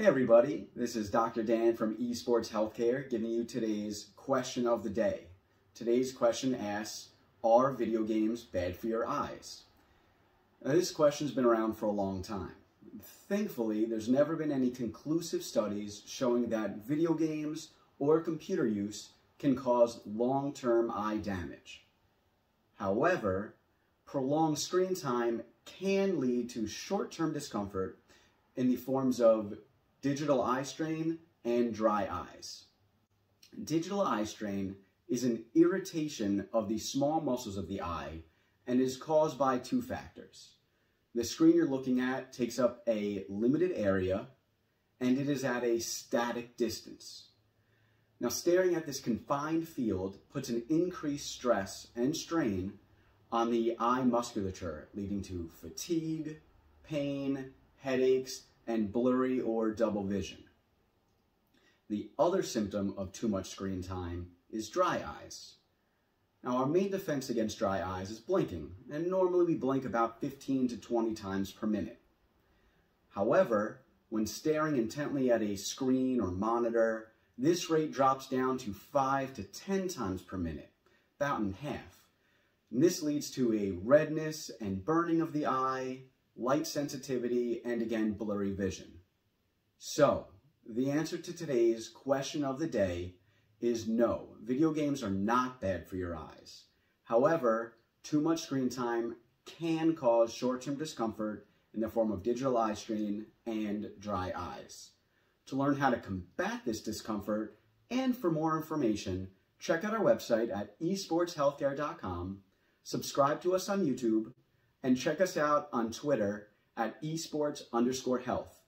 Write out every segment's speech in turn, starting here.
Hey everybody, this is Dr. Dan from Esports Healthcare giving you today's question of the day. Today's question asks, are video games bad for your eyes? Now, this question's been around for a long time. Thankfully, there's never been any conclusive studies showing that video games or computer use can cause long-term eye damage. However, prolonged screen time can lead to short-term discomfort in the forms of digital eye strain and dry eyes. Digital eye strain is an irritation of the small muscles of the eye and is caused by two factors. The screen you're looking at takes up a limited area and it is at a static distance. Now staring at this confined field puts an increased stress and strain on the eye musculature, leading to fatigue, pain, headaches, and blurry or double vision. The other symptom of too much screen time is dry eyes. Now our main defense against dry eyes is blinking, and normally we blink about 15 to 20 times per minute. However, when staring intently at a screen or monitor, this rate drops down to 5 to 10 times per minute, about in half. And this leads to a redness and burning of the eye, light sensitivity, and again, blurry vision. So, the answer to today's question of the day is no, video games are not bad for your eyes. However, too much screen time can cause short-term discomfort in the form of digital eye strain and dry eyes. To learn how to combat this discomfort and for more information, check out our website at esportshealthcare.com subscribe to us on YouTube, and check us out on Twitter at esports underscore health.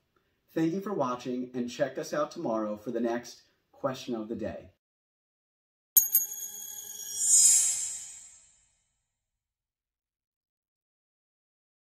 Thank you for watching and check us out tomorrow for the next question of the day.